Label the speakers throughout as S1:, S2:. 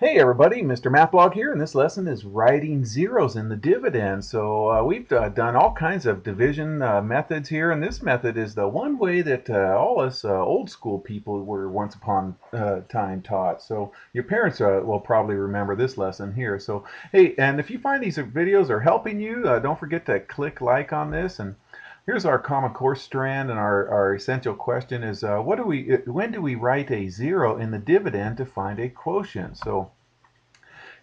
S1: Hey everybody, Mr. Mathblog here, and this lesson is writing zeros in the dividend. So uh, we've uh, done all kinds of division uh, methods here, and this method is the one way that uh, all us uh, old school people were once upon uh, time taught. So your parents will probably remember this lesson here. So hey, and if you find these videos are helping you, don't forget to click like on this and Here's our Common Core strand, and our, our essential question is, uh, what do we, when do we write a zero in the dividend to find a quotient? So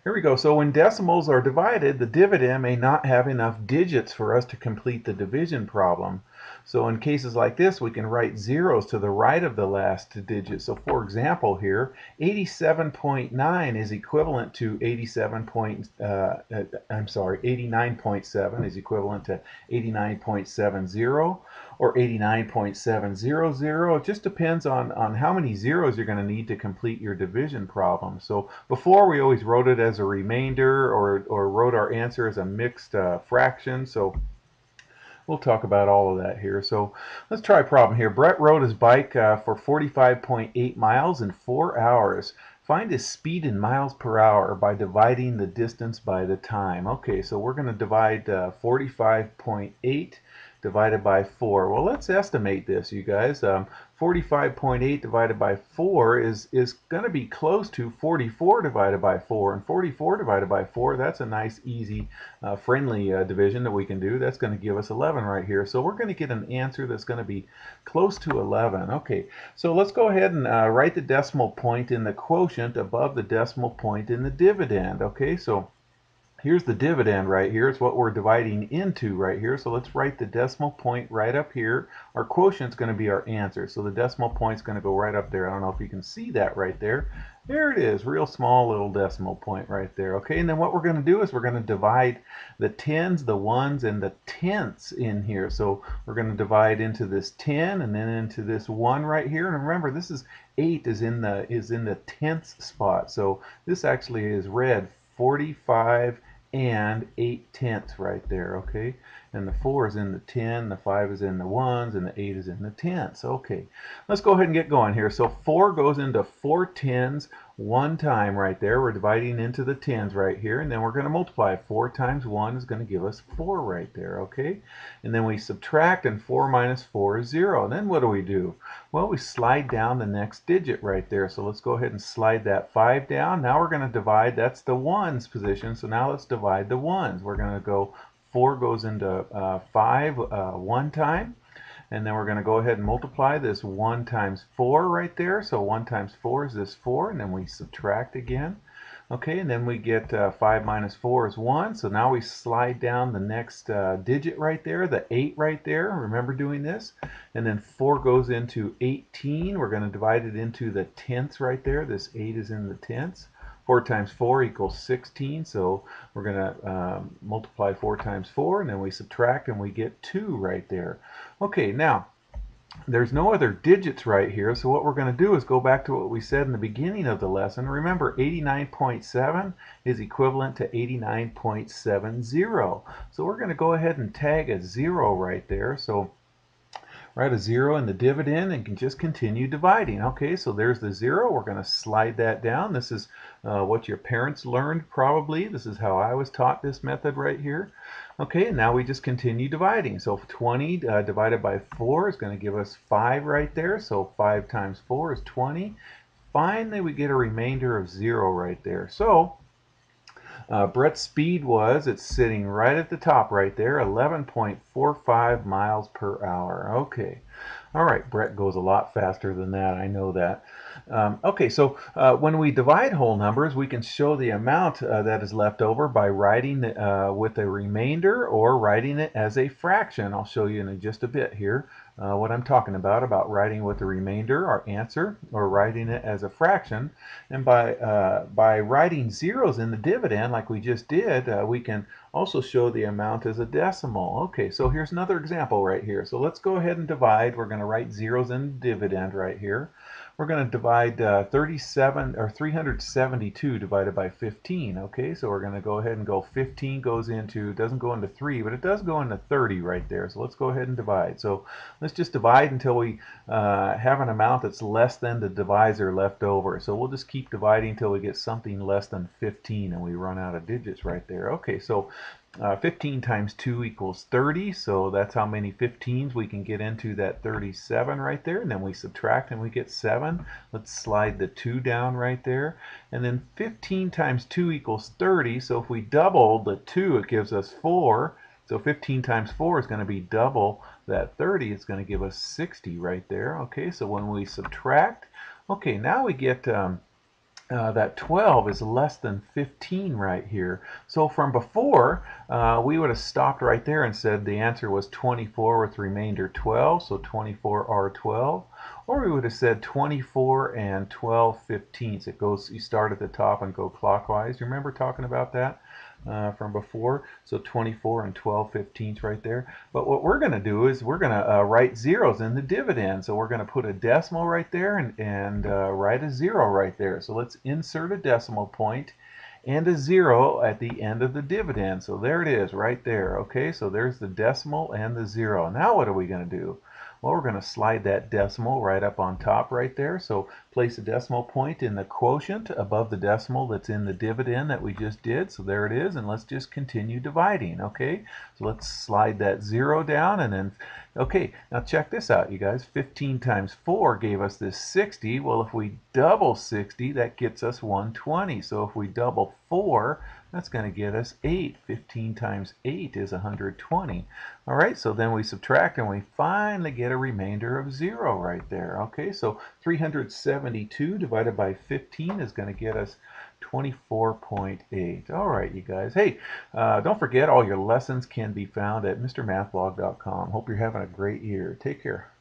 S1: here we go. So when decimals are divided, the dividend may not have enough digits for us to complete the division problem. So in cases like this, we can write zeros to the right of the last digit. So for example here, 87.9 is equivalent to 87 point, uh, uh, I'm sorry, 89.7 is equivalent to 89.70 or 89.700. It just depends on, on how many zeros you're going to need to complete your division problem. So before we always wrote it as a remainder or, or wrote our answer as a mixed uh, fraction. So we'll talk about all of that here. So let's try a problem here. Brett rode his bike uh, for 45.8 miles in four hours. Find his speed in miles per hour by dividing the distance by the time. Okay, so we're going to divide uh, 45.8 divided by 4. Well, let's estimate this, you guys. Um, 45.8 divided by 4 is, is going to be close to 44 divided by 4. And 44 divided by 4, that's a nice, easy, uh, friendly uh, division that we can do. That's going to give us 11 right here. So we're going to get an answer that's going to be close to 11. Okay, so let's go ahead and uh, write the decimal point in the quotient above the decimal point in the dividend. Okay, so here's the dividend right here. It's what we're dividing into right here. So let's write the decimal point right up here. Our quotient is going to be our answer. So the decimal point is going to go right up there. I don't know if you can see that right there. There it is, real small little decimal point right there. Okay, and then what we're going to do is we're going to divide the tens, the ones, and the tenths in here. So we're going to divide into this 10 and then into this 1 right here. And remember, this is 8 is in the is in the tenths spot. So this actually is read 45 and 8 tenths right there, okay? And the 4 is in the 10, the 5 is in the 1s, and the 8 is in the tenths. Okay, let's go ahead and get going here. So 4 goes into 4 tens one time right there. We're dividing into the tens right here, and then we're going to multiply. 4 times 1 is going to give us 4 right there, okay? And then we subtract, and 4 minus 4 is 0. And then what do we do? Well, we slide down the next digit right there. So let's go ahead and slide that 5 down. Now we're going to divide. That's the 1's position. So now let's divide the 1's. We're going to go 4 goes into uh, 5 uh, one time. And then we're going to go ahead and multiply this 1 times 4 right there. So 1 times 4 is this 4, and then we subtract again. Okay, and then we get uh, 5 minus 4 is 1. So now we slide down the next uh, digit right there, the 8 right there. Remember doing this? And then 4 goes into 18. We're going to divide it into the tenths right there. This 8 is in the tenths. 4 times 4 equals 16, so we're going to um, multiply 4 times 4, and then we subtract, and we get 2 right there. Okay, now, there's no other digits right here, so what we're going to do is go back to what we said in the beginning of the lesson. Remember, 89.7 is equivalent to 89.70. So we're going to go ahead and tag a 0 right there. So write a zero in the dividend and can just continue dividing. Okay, so there's the zero. We're going to slide that down. This is uh, what your parents learned probably. This is how I was taught this method right here. Okay, and now we just continue dividing. So 20 uh, divided by 4 is going to give us 5 right there. So 5 times 4 is 20. Finally, we get a remainder of 0 right there. So uh, Brett's speed was, it's sitting right at the top right there, 11.45 miles per hour. Okay. All right, Brett goes a lot faster than that. I know that. Um, okay, so uh, when we divide whole numbers, we can show the amount uh, that is left over by writing uh, with a remainder or writing it as a fraction. I'll show you in just a bit here uh, what I'm talking about, about writing with a remainder, our answer, or writing it as a fraction. And by, uh, by writing zeros in the dividend, like we just did, uh, we can also show the amount as a decimal. Okay, so here's another example right here. So let's go ahead and divide. We're going to write zeros in dividend right here. We're going to divide uh, 37 or 372 divided by 15. Okay, so we're going to go ahead and go 15 goes into, doesn't go into 3, but it does go into 30 right there. So let's go ahead and divide. So let's just divide until we uh, have an amount that's less than the divisor left over. So we'll just keep dividing until we get something less than 15 and we run out of digits right there. Okay, so uh, 15 times 2 equals 30, so that's how many 15s we can get into that 37 right there. And then we subtract and we get 7. Let's slide the 2 down right there. And then 15 times 2 equals 30, so if we double the 2, it gives us 4. So 15 times 4 is going to be double that 30. It's going to give us 60 right there. Okay, so when we subtract, okay, now we get... Um, uh, that 12 is less than 15 right here. So from before, uh, we would have stopped right there and said the answer was 24 with remainder 12, so 24 R12. Or we would have said 24 and 12 fifteenths. It goes, you start at the top and go clockwise. You remember talking about that? Uh, from before. So 24 and 12 fifteenths right there. But what we're going to do is we're going to uh, write zeros in the dividend. So we're going to put a decimal right there and, and uh, write a zero right there. So let's insert a decimal point and a zero at the end of the dividend. So there it is right there. Okay, so there's the decimal and the zero. Now what are we going to do? Well, we're going to slide that decimal right up on top right there. So place a decimal point in the quotient above the decimal that's in the dividend that we just did. So there it is. And let's just continue dividing. Okay, so let's slide that zero down and then, okay, now check this out, you guys. 15 times 4 gave us this 60. Well, if we double 60, that gets us 120. So if we double 4, that's going to get us 8. 15 times 8 is 120. All right, so then we subtract and we finally get a remainder of 0 right there. Okay, so 372 divided by 15 is going to get us 24.8. All right, you guys. Hey, uh, don't forget all your lessons can be found at mrmathblog.com. Hope you're having a great year. Take care.